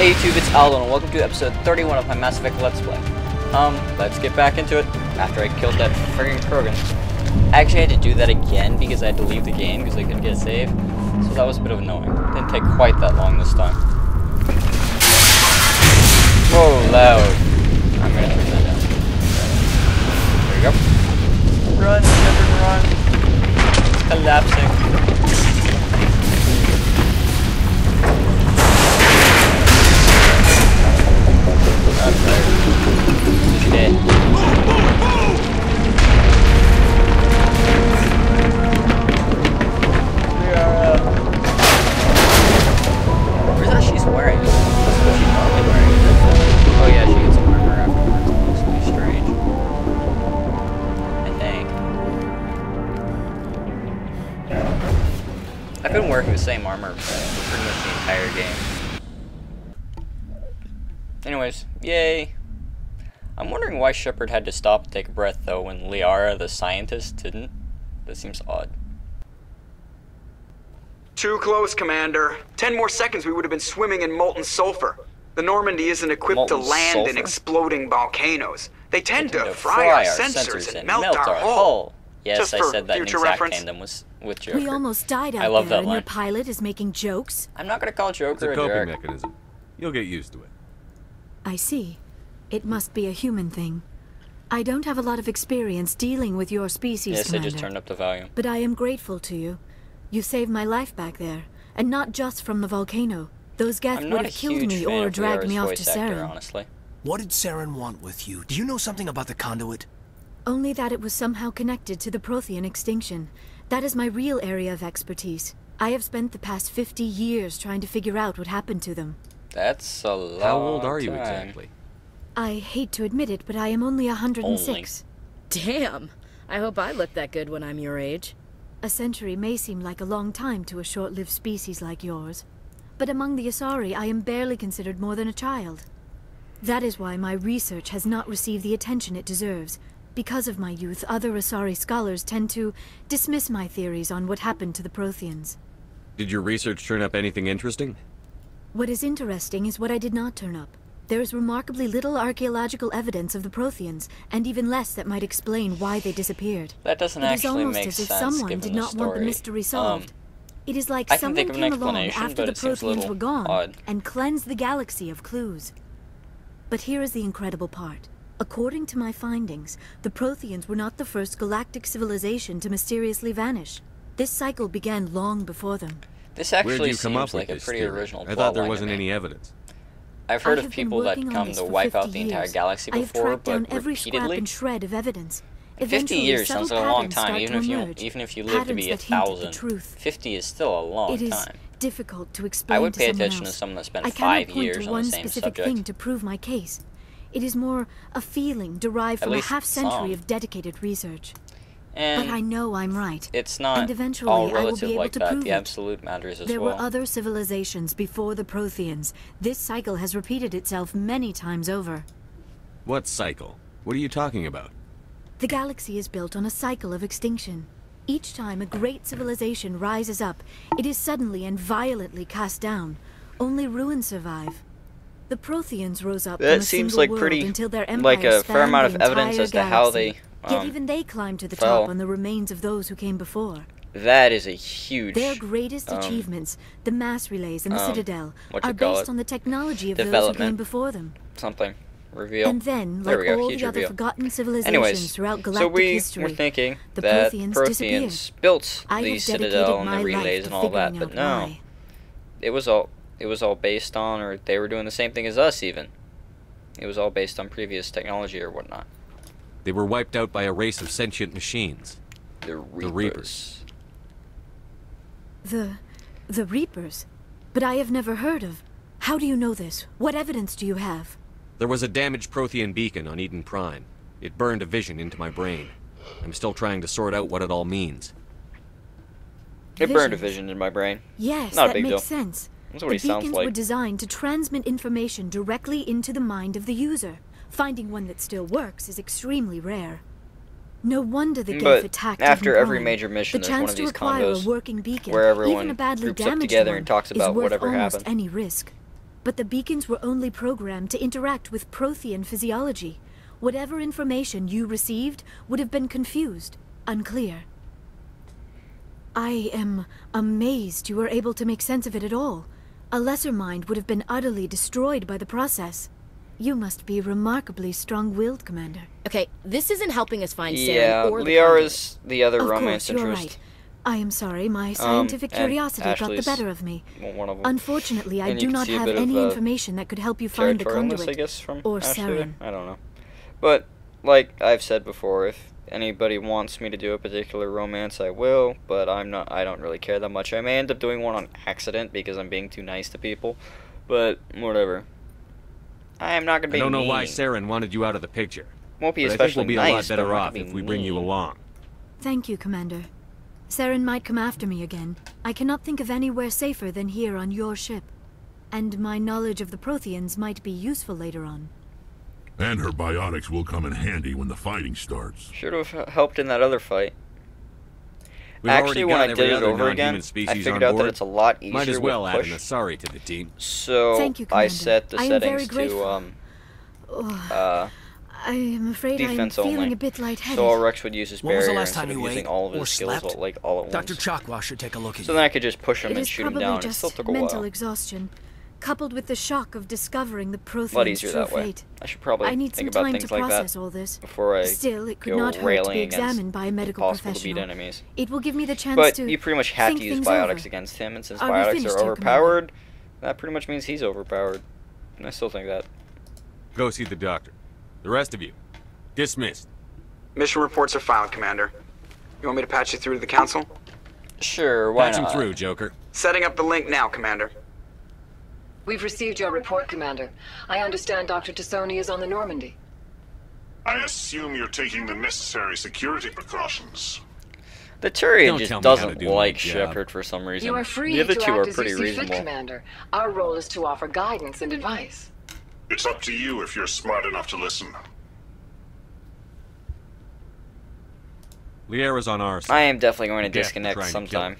Hey YouTube, it's Aldo, and welcome to episode 31 of my Mass Effect Let's Play. Um, let's get back into it after I killed that friggin' Krogan. I actually had to do that again because I had to leave the game because I couldn't get a save, so that was a bit of annoying. Didn't take quite that long this time. Whoa, loud. I'm gonna turn that down. There you go. Run, Shepard, run. Collapsing. Same armor for pretty much the entire game. Anyways, yay. I'm wondering why Shepard had to stop and take a breath though when Liara the scientist didn't. That seems odd. Too close, Commander. Ten more seconds, we would have been swimming in molten sulfur. The Normandy isn't equipped Molten to land in exploding volcanoes. They tend Tend to, fry, our sensors, and melt, our hull. Yes, I said that in future exact reference. tandem with, with Joker. We almost died out I love there, that and your line. pilot is making jokes. I'm not gonna call It's Joker a a coping jerk. mechanism. You'll get used to it. I see. It must be a human thing. I don't have a lot of experience dealing with your species, Yes, I just turned up the volume. But I am grateful to you. You saved my life back there, and not just from the volcano. Those Geth would have killed me or dragged me off to actor, Saren. honestly. What did Saren want with you? Do you know something about the conduit? Only that it was somehow connected to the Prothean extinction. That is my real area of expertise. I have spent the past 50 years trying to figure out what happened to them. That's a long How old are you time. exactly? I hate to admit it, but I am only 106. Damn. I hope I look that good when I'm your age. A century may seem like a long time to a short-lived species like yours, but among the Asari I am barely considered more than a child. That is why my research has not received the attention it deserves. Because of my youth, other Asari scholars tend to dismiss my theories on what happened to the Protheans. Did your research turn up anything interesting? What is interesting is what I did not turn up. There is remarkably little archaeological evidence of the Protheans, and even less that might explain why they disappeared. That doesn't It is actually almost as if someone given did the not want the story. mystery Um, solved. it is like I can someone think came along after the it seems a Protheans were gone odd. and cleansed the galaxy of clues. But here is the incredible part. According to my findings, the Protheans were not the first galactic civilization to mysteriously vanish. This cycle began long before them. This Where'd actually you come seems up like with a this pretty theory? original I thought there line wasn't any evidence. I've heard of people that come to wipe 50 out the entire years. galaxy I have before, tracked down but every scrap repeatedly. and shred of evidence. 50 years subtle sounds like a long time, even if you even if you live to be a patterns that hint at the thousand. truth. 50 is still a long It is time. difficult to explain I would pay someone attention to someone that spent five years on the same subject. I cannot five point years to one specific thing to prove my case. It is more a feeling derived At from a half century some. of dedicated research. And but I know I'm right. it's not and eventually all I will be able like to that. prove The it. absolute matters as There well. were other civilizations before the Protheans. This cycle has repeated itself many times over. What cycle? What are you talking about? The galaxy is built on a cycle of extinction. Each time a great civilization rises up, it is suddenly and violently cast down. Only ruins survive. The Protheans rose up That seems single like world pretty- until their like empire a fair amount of evidence as to how they, Yet um, even they climbed to the fell. top on the remains of those who came before. That is a huge Their greatest um, achievements, the mass relays and the um, Citadel, are based it? on the technology of those who came before them. something reveal. And then, There like we go, all huge the other reveal. forgotten civilizations Anyways, throughout galactic so we history, were thinking the that Protheans Protheans built the Citadel and the relays and all that, but no, why. it was all it was all based on, or they were doing the same thing as us even. It was all based on previous technology or whatnot. They were wiped out by a race of sentient machines. The Reapers. The Reapers. The... the Reapers? But I have never heard of... How do you know this? What evidence do you have? There was a damaged Prothean beacon on Eden Prime. It burned a vision into my brain. I'm still trying to sort out what it all means. It burned a vision in my brain. Yes, Not a that big makes deal. sense. That's what the he sounds beacons like. were designed to transmit information directly into the mind of the user. Finding one that still works is extremely rare. No wonder the Geth attacked after every Prime. major mission, the there's one chance of to these acquire a working beacon, where everyone even a badly groups up damaged together one, and talks is about worth whatever almost happened. any risk. But the beacons were only programmed to interact with Prothean physiology. Whatever information you received would have been confused, unclear. I am amazed you were able to make sense of it at all. A lesser mind would have been utterly destroyed by the process. You must be remarkably strong-willed, Commander. Okay, this isn't helping us find Saren Yeah, or the Liara's the other of romance course, you're interest. right. I am sorry, my scientific and curiosity got the better of me. One of them. Unfortunately, I And you do not have bit of, any uh, information that could help you find the territorialness, conduit. I guess, from or Ashley there. Saren. I don't know. But, like I've said before, if anybody wants me to do a particular romance, I will, but I'm not, I don't really care that much. I may end up doing one on accident because I'm being too nice to people, but whatever. I am not going to I be don't know why mean. Saren wanted you out of the picture. Won't be But I think we'll be nice, a lot better off gonna if be we bring you along. Thank you, Commander. Saren might come after me again. I cannot think of anywhere safer than here on your ship. And my knowledge of the Protheans might be useful later on. And her biotics will come in handy when the fighting starts. Should have helped in that other fight. We've Actually, already when got I every did it other over non-human again, I species figured on out that board. it's a lot easier Might as well with add push. an Asari to the team. So Thank you, I set the I settings to um uh I am afraid I'm feeling only. a bit lightheaded. So Wrex would use his When was barrier the last instead time of you using ate all of or his skills slept? all, like all at Dr. once. Chakwas should take a look at So you. then I could just push him It and shoot him probably down. It just still took a mental while. exhaustion, coupled with the shock of discovering the A lot Prothean's easier true that way. fate. I should probably I need some about time things to like process that all this. before I Still, it could go not hurt to be examined by a medical impossible beat professional. enemies. It will give me the chance But to you pretty much have to use things biotics over. against him, and since Are biotics are overpowered, that pretty much means he's overpowered. And I still think that. Go see the doctor. The rest of you, dismissed. Mission reports are filed, Commander. You want me to patch you through to the Council? Sure, why Patch him through, Joker. Setting up the link now, Commander. We've received your report, Commander. I understand Dr. T'Soni is on the Normandy. I assume you're taking the necessary security precautions. The Turian just tell me how to doesn't do like. Shepard for some reason. You are free the other to two act are as pretty you see reasonable. fit, Commander. Our role is to offer guidance and advice. It's up to you if you're smart enough to listen. Liara's on our side. I am definitely going to Death disconnect trying to kill sometime.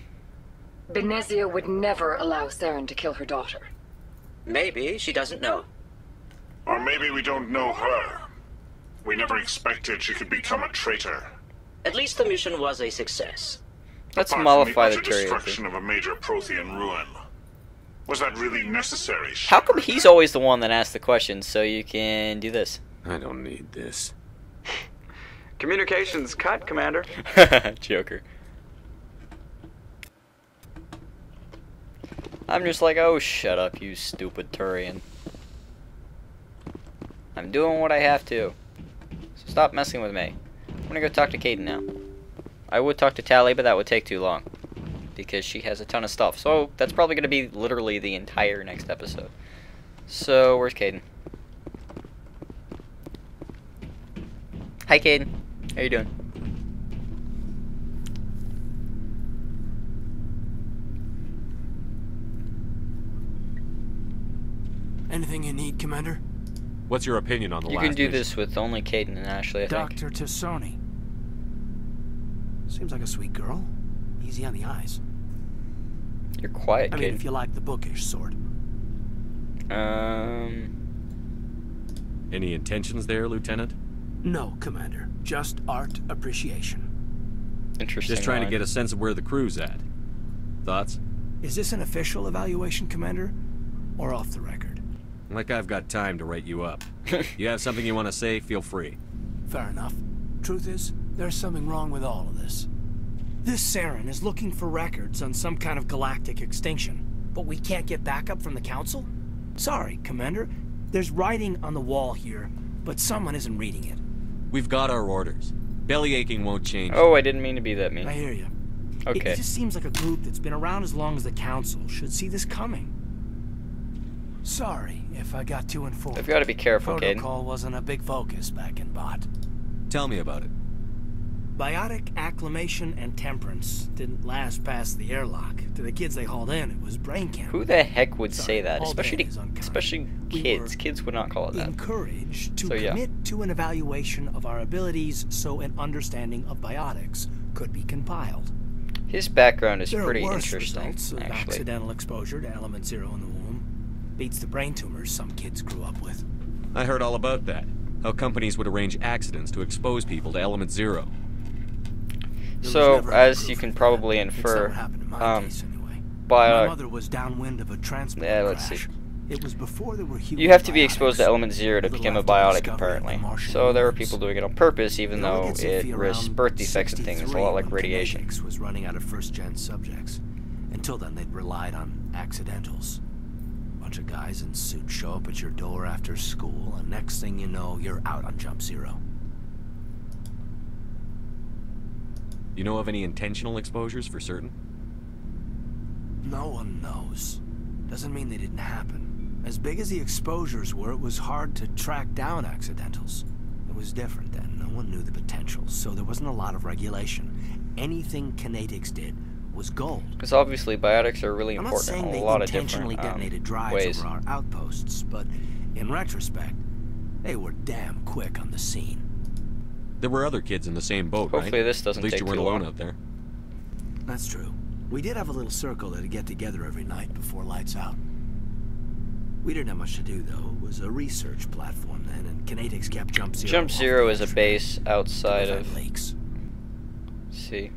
Benezia would never allow Saren to kill her daughter. Maybe she doesn't know. Or maybe we don't know her. We never expected she could become a traitor. At least the mission was a success. Let's Apart mollify the from the utter destruction of a major Prothean ruin. Was that really necessary? How come he's always the one that asks the questions so you can do this? I don't need this. Communications cut, Commander. Joker. I'm just like, oh, shut up, you stupid Turian. I'm doing what I have to. So stop messing with me. I'm gonna go talk to Kaidan now. I would talk to Tali, but that would take too long. Because she has a ton of stuff. So that's probably gonna be literally the entire next episode. So, where's Kaidan? Hi, Kaidan. How you doing? Anything you need, Commander? What's your opinion on the You last can do mission? this with only Kaidan and Ashley, I think. Dr. T'Soni. Seems like a sweet girl. Easy on the eyes. You're quiet, I mean, if you like the bookish sort. Um, Any intentions there, Lieutenant? No, Commander. Just art appreciation. interesting. Just trying to get a sense of where the crew's at. Thoughts? Is this an official evaluation, Commander? Or off the record? Like I've got time to write you up. you have something you want to say, feel free. Fair enough. Truth is, there's something wrong with all of this. This Saren is looking for records on some kind of galactic extinction, but we can't get backup from the Council? Sorry, Commander. There's writing on the wall here, but someone isn't reading it. We've got our orders. Belly aching won't change. Oh, I didn't mean to be that mean. I hear you. It- Okay. It just seems like a group that's been around as long as the Council should see this coming. Sorry if I got too informed. We've got to be careful, Kaidan. Protocol wasn't a big focus back in BAaT. Tell me about it. Biotic acclimation and temperance didn't last past the airlock. To the kids they hauled in, it was brain camp. Who the heck would Sorry, say that? Especially, day especially kids. were Kids would not call it that. Encouraged to So, yeah. commit to an evaluation of our abilities so an understanding of biotics could be compiled. His background is there pretty worse interesting, results of actually. accidental exposure to element zero in the womb. Beats the brain tumors some kids grew up with. I heard all about that. How companies would arrange accidents to expose people to element zero. So, as you can probably infer, um, My mother was downwind of a transport Yeah, let's crash. see. It was before there were human You have to be exposed to element zero to become a after biotic, discovery of the apparently. So there were people doing it on purpose, even though it iffy risks birth defects and things. A lot like radiation. Conatix was running out of first-gen subjects. Until then, they'd relied on accidentals. Bunch of guys in suits show up at your door after school, and next thing you know, you're out on Jump Zero. You know of any intentional exposures for certain? No one knows. Doesn't mean they didn't happen. As big as the exposures were, it was hard to track down accidentals. It was different then. No one knew the potential, so there wasn't a lot of regulation. Anything Conatix did was gold. Because obviously biotics are really I'm not important saying in a lot of intentionally different um, detonated drives ways. over our outposts, but in retrospect, they were damn quick on the scene. There were other kids in the same boat, right? Hopefully this doesn't At least take you weren't alone long. out there. That's true. We did have a little circle that'd get together every night before lights out. We didn't have much to do, though. It was a research platform then, and Conatix kept Jump Zero. Jump Zero is a base to outside prevent of. leaks. see.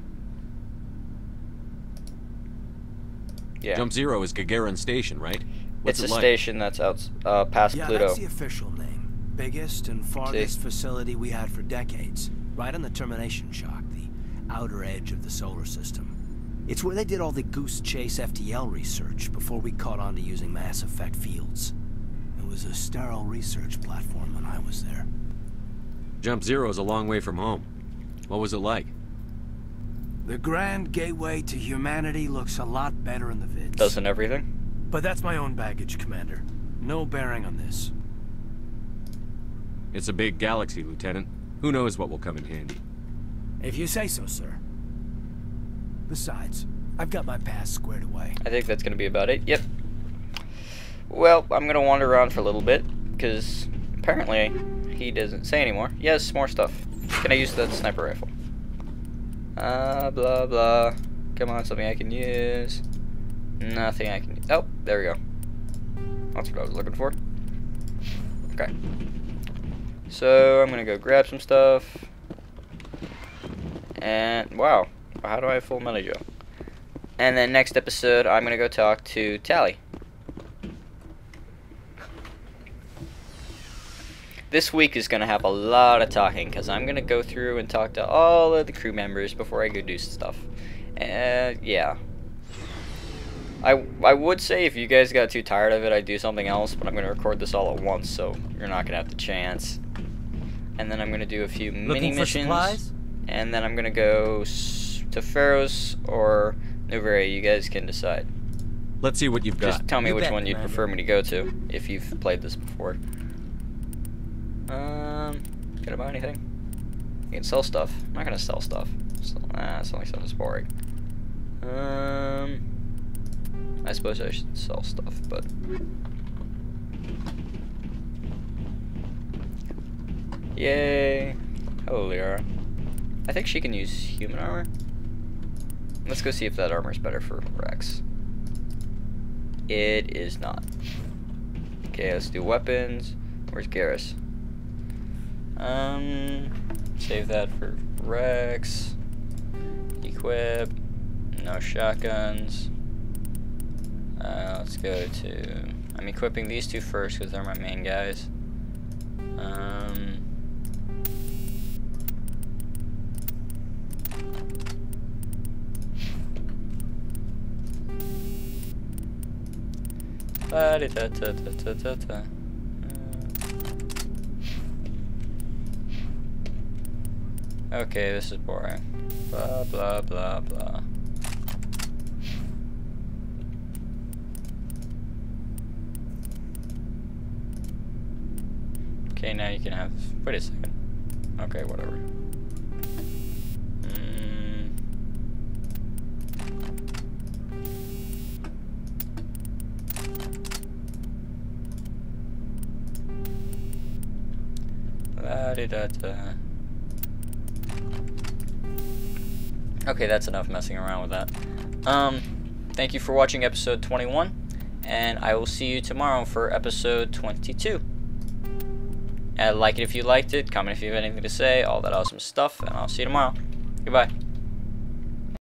Yeah. Jump Zero is Gagarin Station, right? What's it's it a like? station that's out uh, past Yeah, Pluto. that's the official name. Biggest and farthest facility we had for decades. Right on the termination shock, the outer edge of the solar system. It's where they did all the Goose Chase FTL research before we caught on to using mass effect fields. It was a sterile research platform when I was there. Jump Zero is a long way from home. What was it like? The grand gateway to humanity looks a lot better in the vids. Doesn't everything? But that's my own baggage, Commander. No bearing on this. It's a big galaxy, Lieutenant. Who knows what will come in handy? If you say so, sir. Besides, I've got my pass squared away. I think that's gonna be about it. Yep. Well, I'm gonna wander around for a little bit because apparently he doesn't say anymore. Yes, more stuff. Can I use that sniper rifle? Uh, blah blah. Come on, something I can use. Nothing I can. Oh, there we go. That's what I was looking for. Okay. So I'm gonna go grab some stuff. And wow, how do I full melee gel? And then next episode, I'm gonna go talk to Tali. This week is gonna have a lot of talking because I'm gonna go through and talk to all of the crew members before I go do stuff. And yeah. I, I would say if you guys got too tired of it, I'd do something else, but I'm going to record this all at once, so you're not going to have the chance. And then I'm going to do a few mini Looking for missions. supplies? And then I'm going to go to Feros or Noveria. You guys can decide. Let's see what you've got. Just tell me You which bet, one you'd Commander. prefer me to go to if you've played this before. Um, I buy anything? You can sell stuff. I'm not gonna sell stuff. So, ah, selling stuff is boring. Um, I suppose I should sell stuff, but yay! Hello, Liara. I think she can use human armor. Let's go see if that armor is better for Wrex. It is not. Okay, let's do weapons. Where's Garrus? Um, save that for Wrex. Equip. No shotguns. Uh, let's go to. I'm equipping these two first because they're my main guys. Um. Ba-di-da-da-da-da-da. Uh, Okay, this is boring. Blah blah blah blah. Okay, now you can have. Wait a second. Okay, whatever. Mm. La-di-da-da. Okay, that's enough messing around with that. Um, thank you for watching episode 21, and I will see you tomorrow for episode 22. And like it if you liked it, comment if you have anything to say, all that awesome stuff, and I'll see you tomorrow. Goodbye.